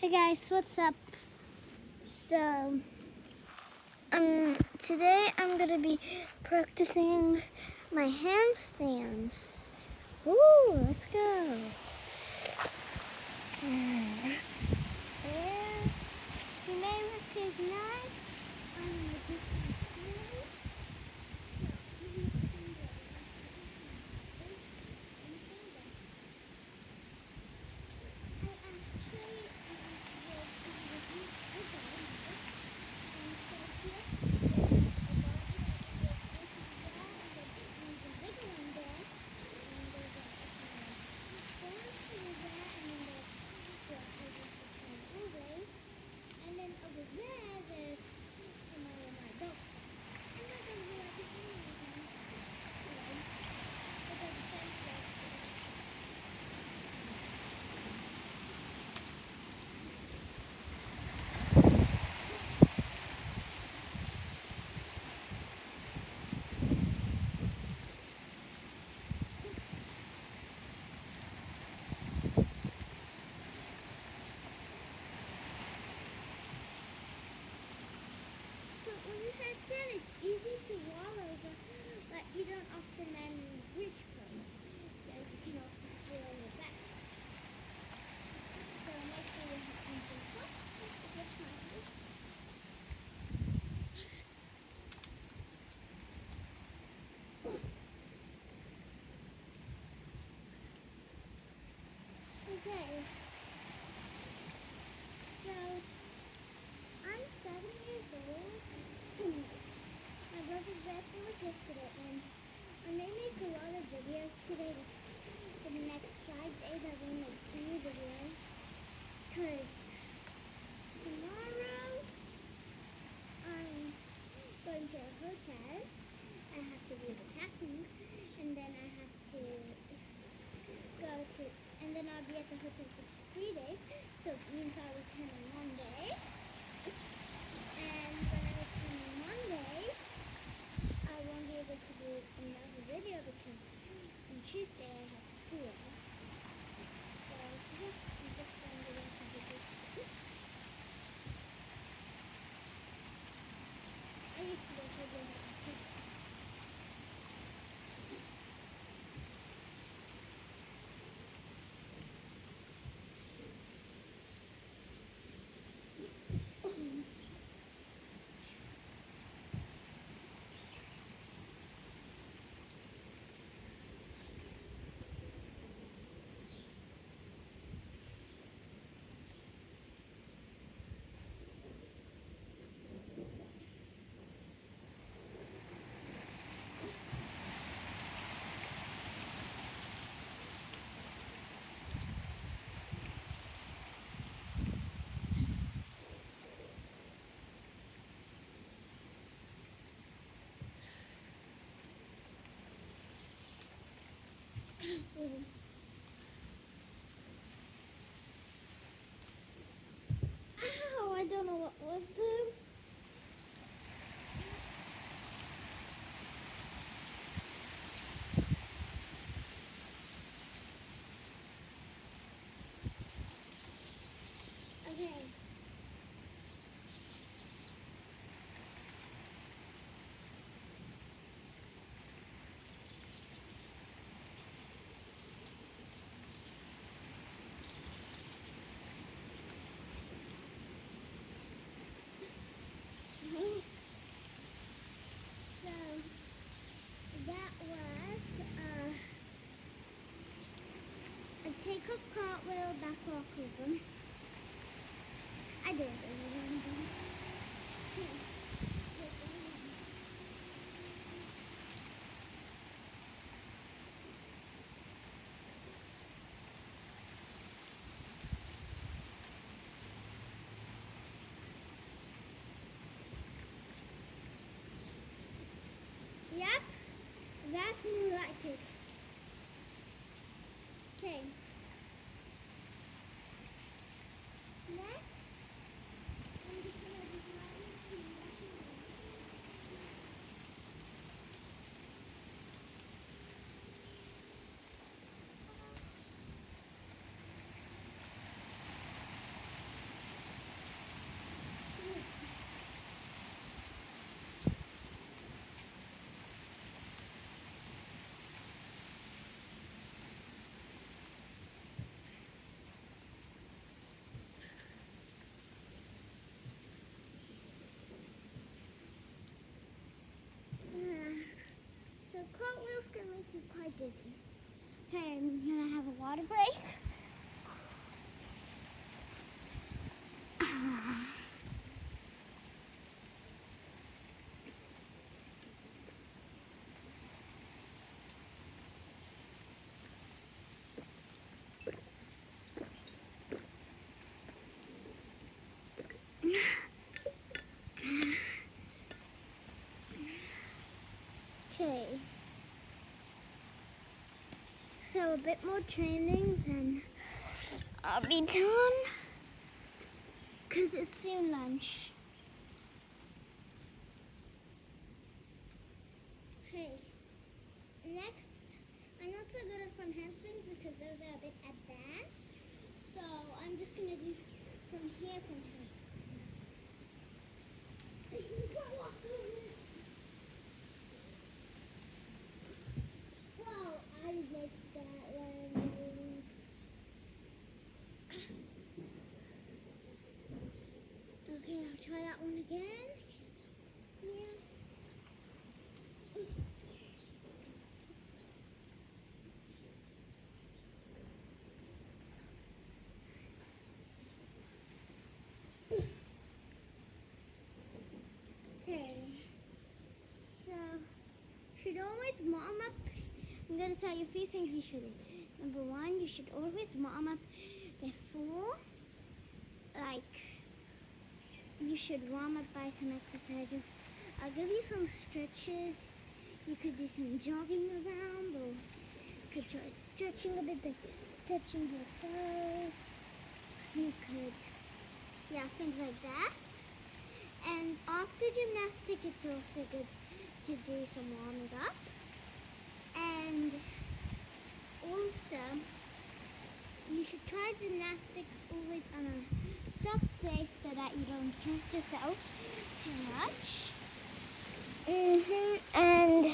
Hey guys, what's up? So, um, today I'm gonna be practicing my handstands. Ooh, let's go. Uh, there, you may recognize on the different series. And then over there, there's some of my dogs. I'm not gonna be like it anyway. But that's the So when you have sand, it's easy to wall over, but you don't often land in a bridge place, so you can often feel your back. So make sure you have something soft to get this. Okay. So I'm seven years old. Was yesterday, and I may make a lot of videos today. For the next five days, I will make three videos. Because tomorrow, I'm going to a hotel. I have to do the packing, and then I have to go to, and then I'll be at the hotel for three days. So it means I return on Monday. And when I return on Monday, I won't be able to do another video because on Tuesday I have school. So yeah, I'm just going to watch a video. I used to watch video too. Ow, I don't know what was the. Okay. So that was uh, cartwheel back. I did it. Yep, that's me like it. Okay. Next, I'm just gonna do wheels can make you quite dizzy. Okay, I'm gonna have a water break. Okay. So a bit more training, then I'll be done. Because it's soon lunch. Hey, next, I'm not so good at front handsprings because those are a bit advanced. So I'm just going to do from here front handsprings. Whoa, I like that one. Okay, I'll try that one again. Yeah. Okay. So, should always warm up. I'm going to tell you a few things you should do. Number one, you should always warm up before, like, you should warm up by some exercises. I'll give you some stretches. You could do some jogging around, or you could try stretching a bit, like touching your toes. You could, yeah, things like that. And after gymnastics, it's also good to do some warming up. And also, you should try gymnastics always on a soft place so that you don't hurt yourself too much. hmm And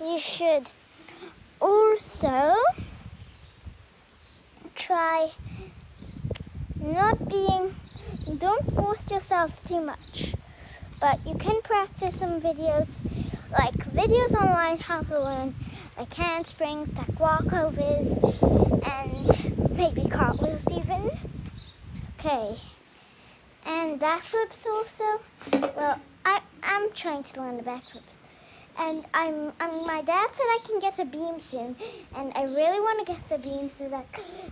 you should also try not being don't force yourself too much but you can practice some videos like videos online how to learn like handsprings back walkovers and maybe cartwheels even. Okay. And backflips also. Well i i'm trying to learn the backflips. And I'm, I'm my dad said I can get a beam soon and I really want to get a beam so that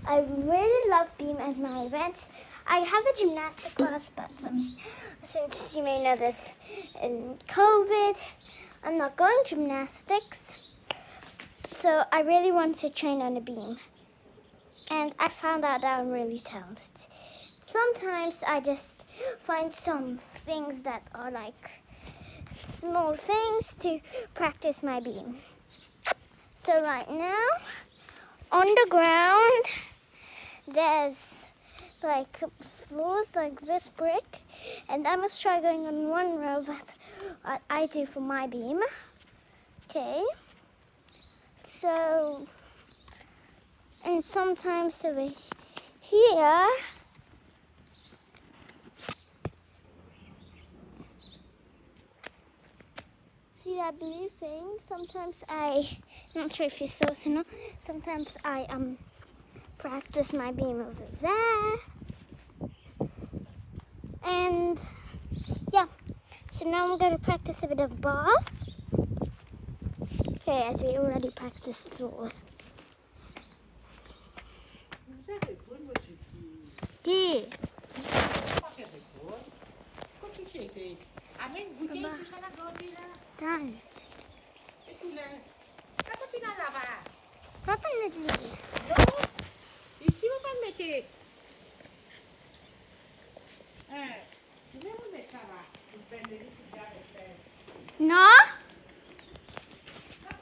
I really love beam as my event I have a gymnastic class but um, since you may know this in COVID I'm not going gymnastics. So I really want to train on a beam. And I found out that I'm really talented. Sometimes I just find some things that are like small things to practice my beam. So right now, on the ground, there's like floors like this brick, and I must try going on one row that I do for my beam. Okay. So, and sometimes over here, see that blue thing? Sometimes I, not sure if you saw it or not, sometimes I um practice my beam over there. And so now I'm going to practice a bit of bars. Okay, as we already practiced floor. Yeah. Done. Definitely.